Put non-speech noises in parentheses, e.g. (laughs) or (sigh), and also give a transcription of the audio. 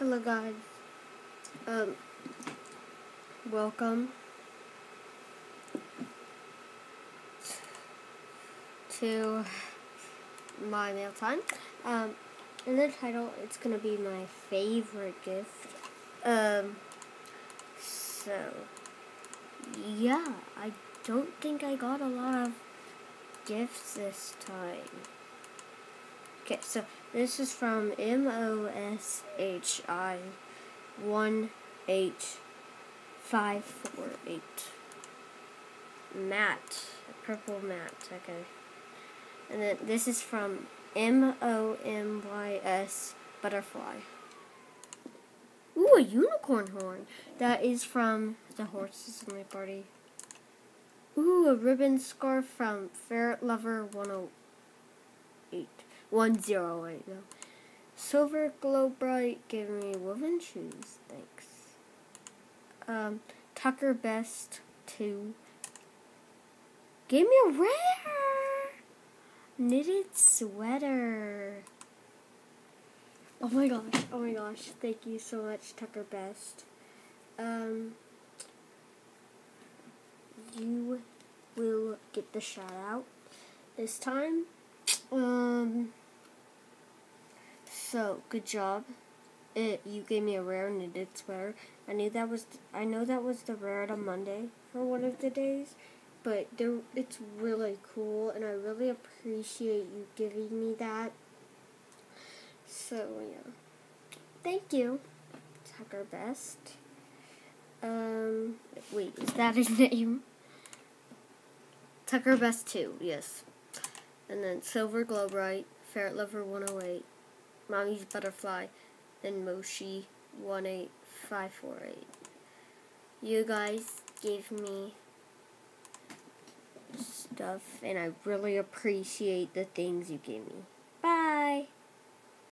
Hello guys. Um welcome to my mail time. Um in the title it's gonna be my favorite gift. Um so yeah, I don't think I got a lot of gifts this time. Okay, so this is from M O S H I one H five four eight. Matte, purple matte. Okay, and then this is from M O M Y S butterfly. Ooh, a unicorn horn. That is from the horses in my party. Ooh, a ribbon scarf from Ferret Lover 108. 108, no. Silver Glow Bright gave me woven shoes, thanks. Um, Tucker Best 2 gave me a rare knitted sweater. Oh my gosh, oh my gosh, thank you so much, Tucker Best. Um, you will get the shout out this time. Um, so good job. It you gave me a rare knitted sweater. I knew that was I know that was the rare on Monday for one of the days, but there it's really cool and I really appreciate you giving me that. So yeah, thank you, Tucker Best. Um, wait, is that his (laughs) name? Tucker Best 2, yes. And then Silver Glow Bright, Ferret Lover 108, Mommy's Butterfly, and Moshi 18548. You guys gave me stuff, and I really appreciate the things you gave me.